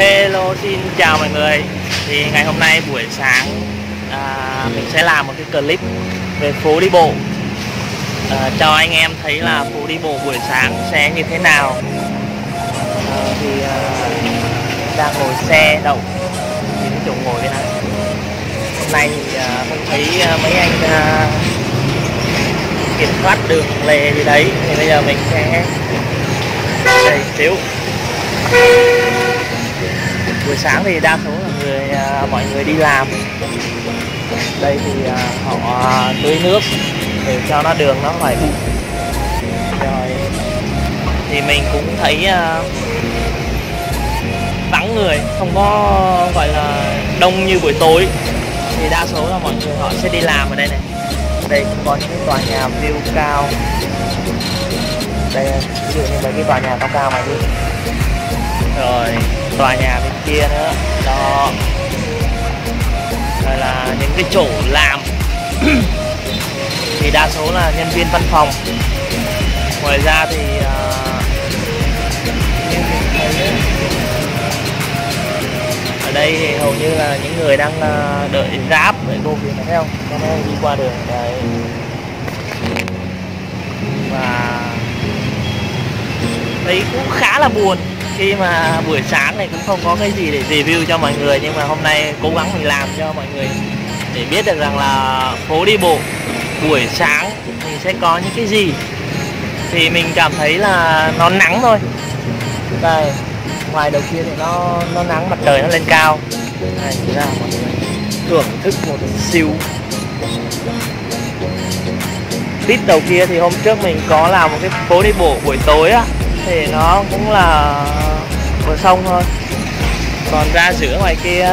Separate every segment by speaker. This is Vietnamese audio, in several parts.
Speaker 1: Hello xin chào mọi người. Thì ngày hôm nay buổi sáng à, Mình sẽ làm một cái clip về phố đi bộ. À, Cho anh em thấy là phố đi bộ buổi sáng sẽ như thế nào. À, Thì à, đang ngồi xe đậu. Thì cái chỗ ngồi đây này. Hôm nay thì à, không thấy à, mấy anh à, kiểm soát đường lề gì đấy. Thì bây giờ mình sẽ đây xíu buổi sáng thì đa số là người à, mọi người đi làm. Đây thì à, họ tưới nước để cho nó đường nó phải rồi, thì mình cũng thấy à, vắng người, không có, gọi là, đông như buổi tối. Thì đa số là mọi người họ sẽ đi làm ở đây này. Đây cũng có những tòa nhà view cao. Đây, ví dụ như mấy cái tòa nhà cao cao này đi. Rồi tòa nhà bên kia nữa. Đó. Rồi là những cái chỗ làm. Thì đa số là nhân viên văn phòng. Ngoài ra thì uh, ở đây thì hầu như là những người đang uh, đợi grab để cô việc theo. Không nó đi qua đường đấy. Và thấy cũng khá là buồn khi mà buổi sáng này cũng không có cái gì để review cho mọi người, nhưng mà hôm nay cố gắng mình làm cho mọi người để biết được rằng là phố đi bộ buổi sáng mình sẽ có những cái gì. Thì mình cảm thấy là nó nắng thôi. Đây, ngoài đầu kia thì nó nó nắng, mặt trời nó lên cao. Này ra mọi người thưởng thức một siêu tít đầu kia thì hôm trước mình có làm một cái phố đi bộ buổi tối á, thì nó cũng là bờ sông thôi. Còn ra giữa ngoài kia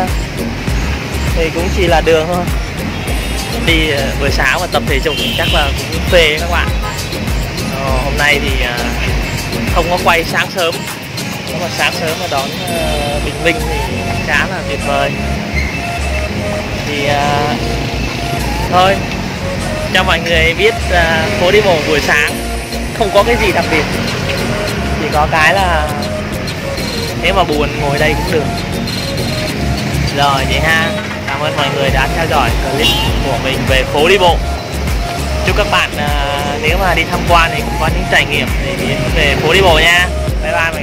Speaker 1: thì cũng chỉ là đường thôi. Đi ờ, buổi sáng mà tập thể dục chắc là cũng phê các bạn. Ờ, hôm nay thì ờ, không có quay sáng sớm. Nếu mà sáng sớm mà đón uh, bình minh thì khá là tuyệt vời. Thì uh, thôi. Cho mọi người biết uh, phố đi bộ buổi sáng không có cái gì đặc biệt. Chỉ có cái là nếu mà buồn ngồi đây cũng được. Rồi vậy ha cảm ơn mọi người đã theo dõi clip của mình về phố đi bộ. Chúc các bạn uh, nếu mà đi tham quan thì cũng có những trải nghiệm để về phố đi bộ nha. Bye bye